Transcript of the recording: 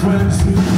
friends who